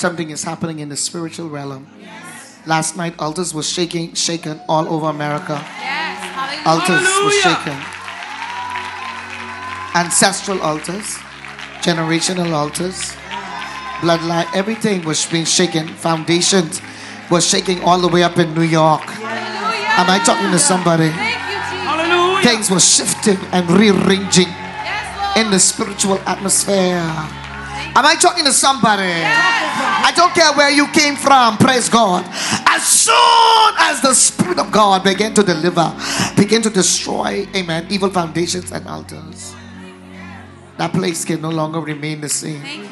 something is happening in the spiritual realm. Last night, altars were shaking, shaken all over America. Yes. Hallelujah. Altars were Hallelujah. shaken. Ancestral altars, generational altars, bloodline, everything was being shaken. Foundations was shaking all the way up in New York. Hallelujah. Am I talking to somebody? Thank you, Jesus. Things were shifting and rearranging Yes, in the spiritual atmosphere. Am I talking to somebody? I don't care where you came from, praise God. As soon as the Spirit of God began to deliver, begin to destroy, amen, evil foundations and altars, that place can no longer remain the same. Thank you.